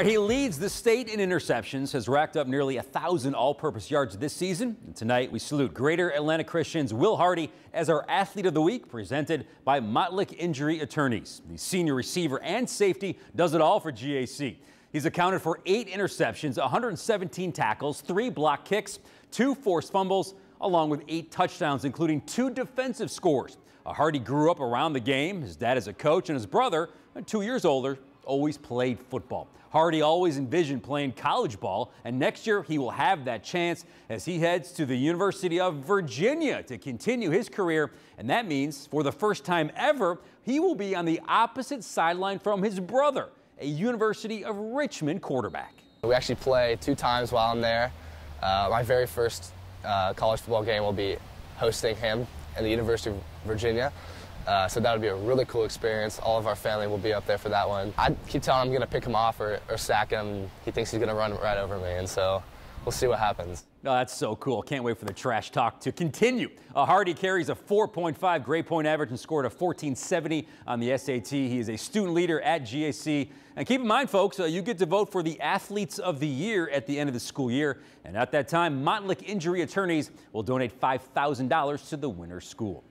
He leads the state in interceptions, has racked up nearly a thousand all-purpose yards this season. And tonight, we salute Greater Atlanta Christian's Will Hardy as our Athlete of the Week, presented by Montlick Injury Attorneys. The senior receiver and safety does it all for GAC. He's accounted for eight interceptions, 117 tackles, three block kicks, two forced fumbles, along with eight touchdowns, including two defensive scores. Hardy grew up around the game. His dad is a coach, and his brother, two years older, always played football. Hardy always envisioned playing college ball, and next year he will have that chance as he heads to the University of Virginia to continue his career. And that means, for the first time ever, he will be on the opposite sideline from his brother, a University of Richmond quarterback. We actually play two times while I'm there. Uh, my very first uh, college football game will be hosting him at the University of Virginia. Uh, so that would be a really cool experience. All of our family will be up there for that one. I keep telling him I'm going to pick him off or, or sack him. He thinks he's going to run right over me, and so we'll see what happens. Oh, that's so cool. Can't wait for the trash talk to continue. Uh, Hardy carries a 4.5 grade point average and scored a 1470 on the SAT. He is a student leader at GAC. And keep in mind, folks, uh, you get to vote for the Athletes of the Year at the end of the school year. And at that time, Montlick Injury Attorneys will donate $5,000 to the winner school.